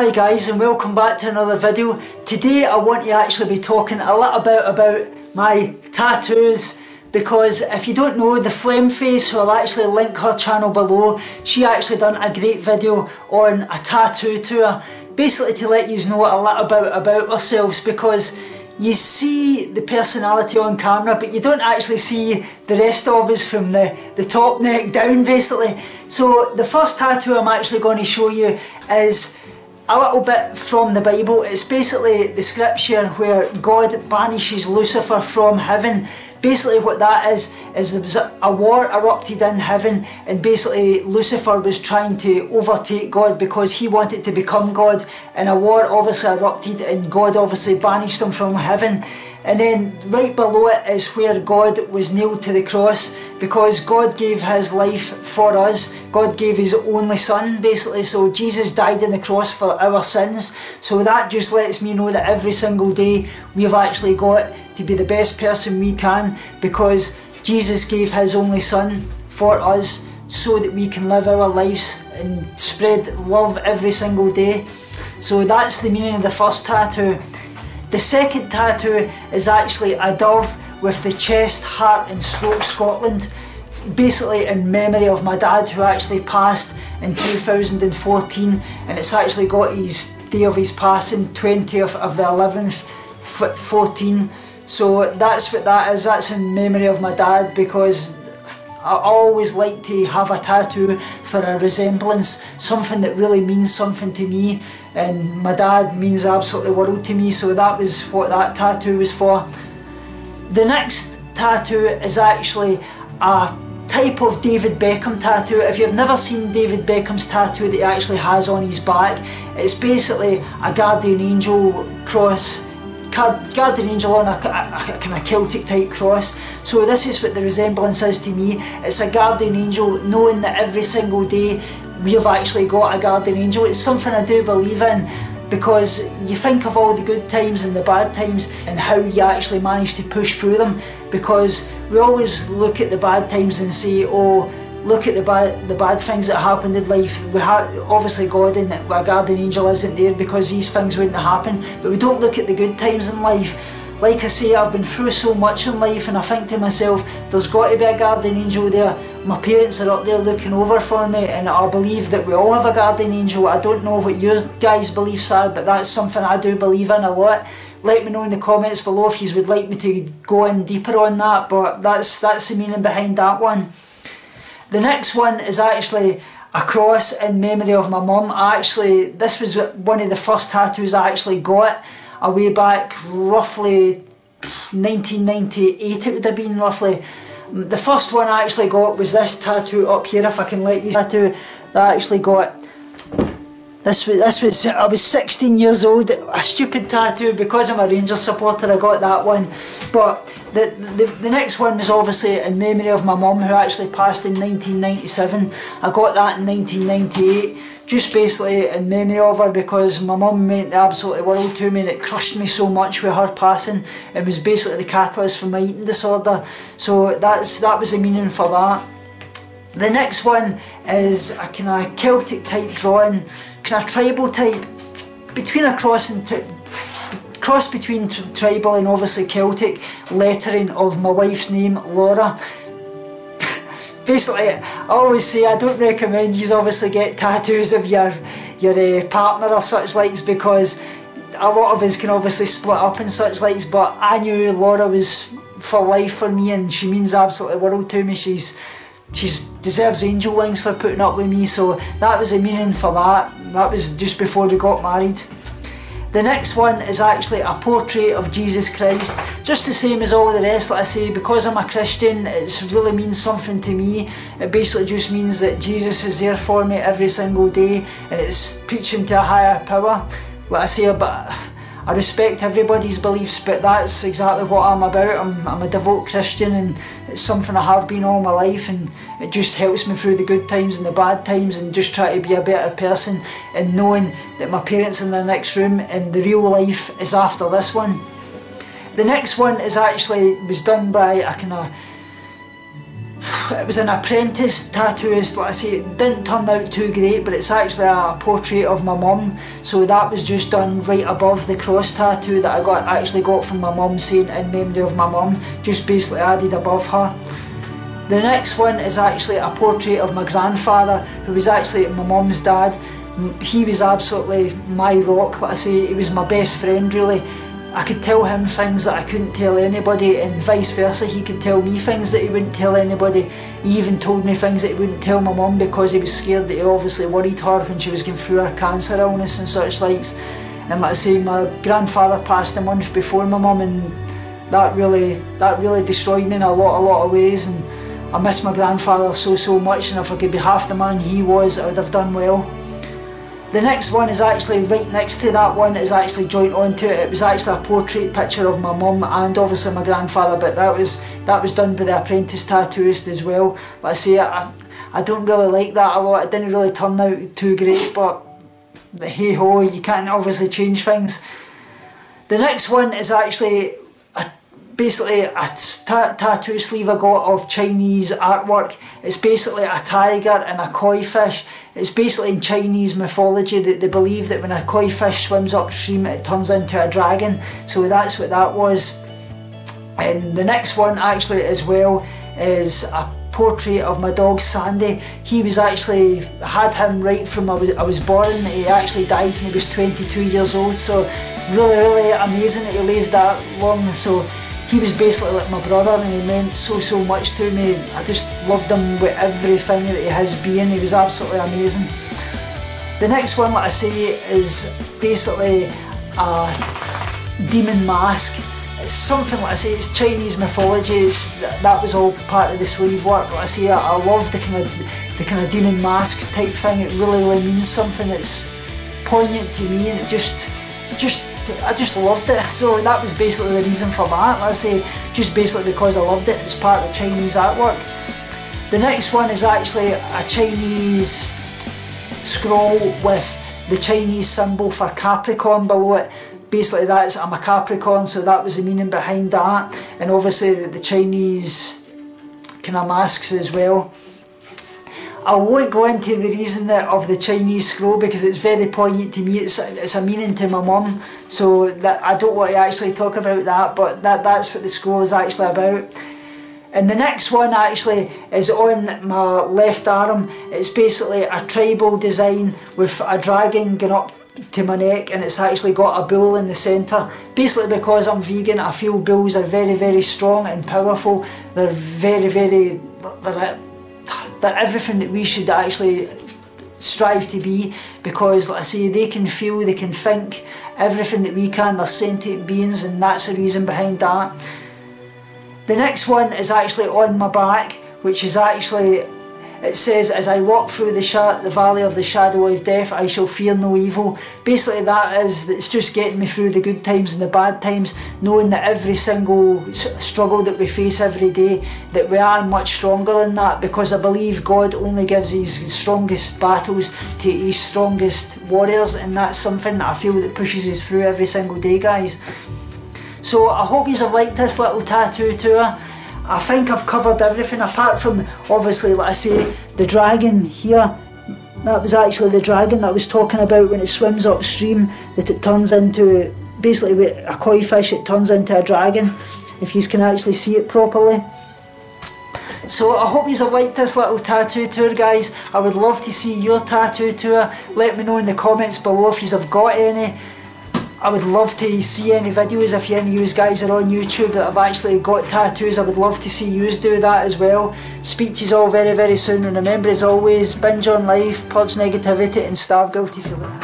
Hi guys and welcome back to another video. Today I want to actually be talking a little bit about my tattoos because if you don't know the Flemface who I'll actually link her channel below she actually done a great video on a tattoo tour basically to let you know a little bit about ourselves because you see the personality on camera but you don't actually see the rest of us from the, the top neck down basically. So the first tattoo I'm actually going to show you is a little bit from the Bible. It's basically the scripture where God banishes Lucifer from heaven. Basically what that is, is there was a war erupted in heaven and basically Lucifer was trying to overtake God because he wanted to become God and a war obviously erupted and God obviously banished him from heaven and then right below it is where God was nailed to the cross because God gave his life for us. God gave his only son basically. So Jesus died on the cross for our sins. So that just lets me know that every single day we've actually got to be the best person we can because Jesus gave his only son for us so that we can live our lives and spread love every single day. So that's the meaning of the first tattoo. The second tattoo is actually a dove with the chest, heart and stroke Scotland basically in memory of my dad who actually passed in 2014 and it's actually got his day of his passing 20th of the 11th 14 so that's what that is. That's in memory of my dad because I always like to have a tattoo for a resemblance, something that really means something to me and my dad means absolutely world to me. So that was what that tattoo was for. The next tattoo is actually a type of David Beckham tattoo. If you've never seen David Beckham's tattoo that he actually has on his back, it's basically a guardian angel cross guardian angel on a, a, a, kind of Celtic type cross. So this is what the resemblance is to me. It's a guardian angel knowing that every single day we've actually got a guardian angel. It's something I do believe in because you think of all the good times and the bad times and how you actually manage to push through them because we always look at the bad times and say, oh, look at the bad the bad things that happened in life. We have obviously God and our guardian angel isn't there because these things wouldn't happen. But we don't look at the good times in life. Like I say, I've been through so much in life and I think to myself, there's got to be a guardian angel there. My parents are up there looking over for me and I believe that we all have a guardian angel. I don't know what your guys' beliefs are, but that's something I do believe in a lot. Let me know in the comments below if you would like me to go in deeper on that, but that's that's the meaning behind that one. The next one is actually a cross in memory of my mum. Actually, this was one of the first tattoos I actually got way back, roughly 1998 it would have been roughly. The first one I actually got was this tattoo up here, if I can let you tattoo that I actually got this was, this was, I was 16 years old, a stupid tattoo, because I'm a Rangers supporter I got that one. But the, the, the next one was obviously in memory of my mum who actually passed in 1997. I got that in 1998, just basically in memory of her because my mum meant the absolute world to me and it crushed me so much with her passing. It was basically the catalyst for my eating disorder. So that's that was the meaning for that. The next one is a kind of Celtic type drawing kind of tribal type, between a cross and cross between tribal and obviously Celtic lettering of my wife's name, Laura. Basically, I always say I don't recommend you obviously get tattoos of your your uh, partner or such likes because a lot of us can obviously split up and such likes. But I knew Laura was for life for me, and she means absolutely world to me. She's she deserves angel wings for putting up with me so that was the meaning for that. That was just before we got married. The next one is actually a portrait of Jesus Christ just the same as all the rest like I say because I'm a Christian it really means something to me. It basically just means that Jesus is there for me every single day and it's preaching to a higher power. Like I say but I respect everybody's beliefs, but that's exactly what I'm about. I'm, I'm a devout Christian and it's something I have been all my life and it just helps me through the good times and the bad times and just try to be a better person and knowing that my parents in the next room and the real life is after this one. The next one is actually was done by a kind of it was an apprentice tattooist, like I say, it didn't turn out too great, but it's actually a portrait of my mum. So that was just done right above the cross tattoo that I got actually got from my mum saying in memory of my mum, just basically added above her. The next one is actually a portrait of my grandfather, who was actually my mum's dad. He was absolutely my rock, like I say, he was my best friend really. I could tell him things that I couldn't tell anybody and vice versa, he could tell me things that he wouldn't tell anybody. He even told me things that he wouldn't tell my mum because he was scared that he obviously worried her when she was going through her cancer illness and such likes. And I say, my grandfather passed a month before my mum and that really that really destroyed me in a lot a lot of ways and I miss my grandfather so so much and if I could be half the man he was I would have done well. The next one is actually right next to that one is actually joint onto it. It was actually a portrait picture of my mum and obviously my grandfather, but that was that was done by the apprentice tattooist as well. Like I say, I, I don't really like that a lot. It didn't really turn out too great, but hey ho, you can't obviously change things. The next one is actually basically a tattoo sleeve I got of Chinese artwork. It's basically a tiger and a koi fish. It's basically in Chinese mythology that they believe that when a koi fish swims upstream it turns into a dragon. So that's what that was. And the next one actually as well is a portrait of my dog Sandy. He was actually, had him right from I was, I was born. He actually died when he was 22 years old. So really, really amazing that he lived that long. So he was basically like my brother and he meant so so much to me. I just loved him with everything that he has been. He was absolutely amazing. The next one, like I say, is basically a demon mask. It's something like I say, it's Chinese mythology. It's, that was all part of the sleeve work. Like I say, I, I love the kind of the kind of demon mask type thing. It really really means something. It's poignant to me and it just just I just loved it. So that was basically the reason for that. Let's say just basically because I loved it. It was part of the Chinese artwork. The next one is actually a Chinese scroll with the Chinese symbol for Capricorn below it. Basically that's I'm a Capricorn so that was the meaning behind that and obviously the, Chinese kind of masks as well. I won't go into the reason of the Chinese scroll because it's very poignant to me. It's it's a meaning to my mum, so that I don't want to actually talk about that. But that that's what the scroll is actually about. And the next one actually is on my left arm. It's basically a tribal design with a dragon going up to my neck and it's actually got a bull in the centre. Basically because I'm vegan I feel bulls are very very strong and powerful. They're very very, they're they're everything that we should actually strive to be because like I say they can feel, they can think everything that we can, they're sentient beings and that's the reason behind that. The next one is actually on my back which is actually it says, As I walk through the, the valley of the shadow of death, I shall fear no evil. Basically, that is, it's just getting me through the good times and the bad times, knowing that every single struggle that we face every day, that we are much stronger than that, because I believe God only gives his strongest battles to his strongest warriors, and that's something that I feel that pushes us through every single day, guys. So I hope you have liked this little tattoo tour. I think I've covered everything apart from obviously like I say the dragon here. That was actually the dragon that I was talking about when it swims upstream that it turns into basically a koi fish it turns into a dragon if you can actually see it properly. So I hope you have liked this little tattoo tour guys. I would love to see your tattoo tour. Let me know in the comments below if you have got any I would love to see any videos if any of you guys are on YouTube that have actually got tattoos. I would love to see you do that as well. Speak to you all very, very soon. And remember, as always, binge on life, purge negativity, and starve guilty feelings.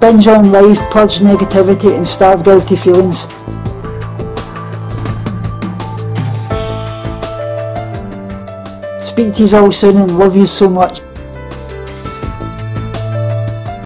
Binge on life, purge negativity, and starve guilty feelings. Speak to you all soon and love you so much.